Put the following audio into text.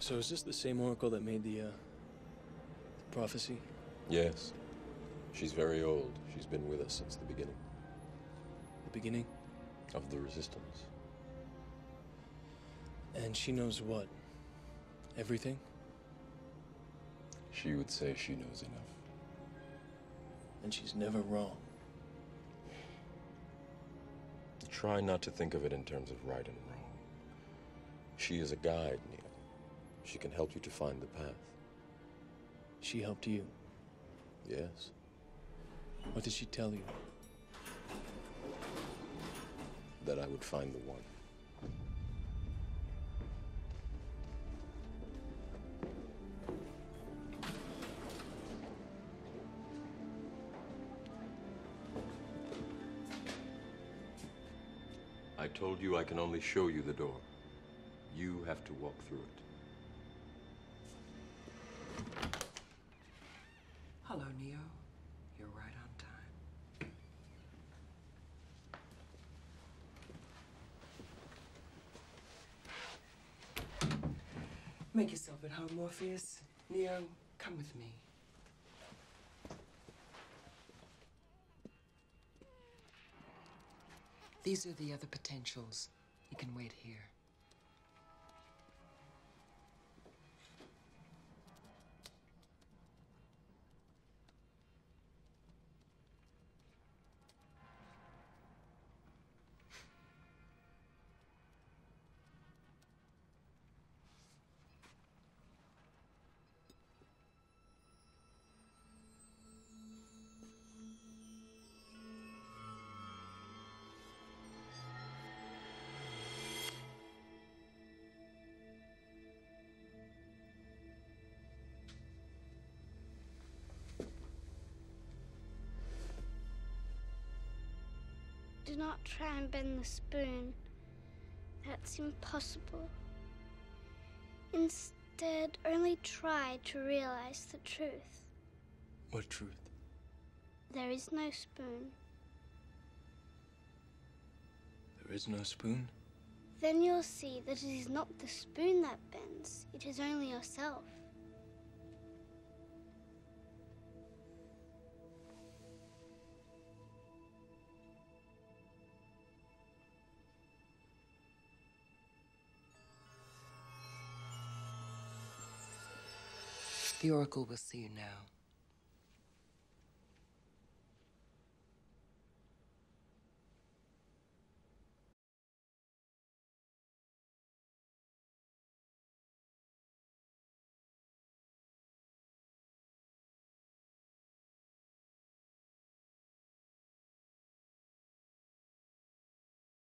So is this the same oracle that made the, uh, the prophecy? Yes. She's very old. She's been with us since the beginning. The beginning? Of the resistance. And she knows what? Everything? She would say she knows enough. And she's never wrong. Try not to think of it in terms of right and wrong. She is a guide, Neo. She can help you to find the path. She helped you? Yes. What did she tell you? That I would find the one. I told you I can only show you the door. You have to walk through it. Hello, Neo. You're right on time. Make yourself at home, Morpheus. Neo, come with me. These are the other potentials. You can wait here. Do not try and bend the spoon. That's impossible. Instead, only try to realize the truth. What truth? There is no spoon. There is no spoon? Then you'll see that it is not the spoon that bends, it is only yourself. The Oracle will see you now.